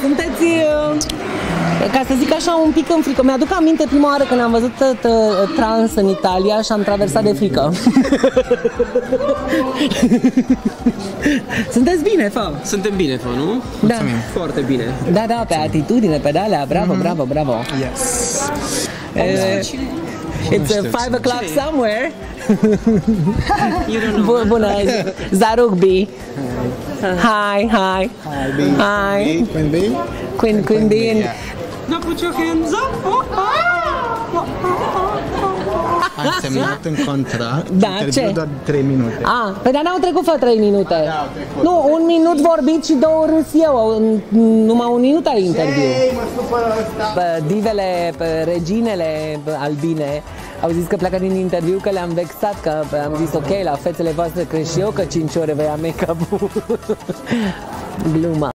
sunteți, uh, ca să zic așa, un pic în frică. Mi-aduc aminte prima oară când am văzut uh, t- trans în Italia și am traversat de frică. sunteți bine, fa? Suntem bine, fă, nu? Da. Foarte bine. Da, da, pe atitudine, pe alea, bravo, bravo, bravo. Yes. Uh, it's uh, five o'clock somewhere. You don't know. Bu- Bună, Zarugbi. Hi, hi. Hi, B. Hi. B, Queen B. Queen, Queen Bee. and- Yeah. Now put your hands up. Am semnat în contract Da, interviu ce? doar 3 minute. A, pe dar n-au trecut fără 3 minute. Da, au trecut. Nu, un minut vorbit și două râs eu. În- Numai un minut ai interviu. Ei, mă supără ăsta. Pe divele, pe reginele albine au zis că pleacă din interviu că le-am vexat, că am zis ok, la fețele voastre cresc și eu că 5 ore vă ia make-up Gluma.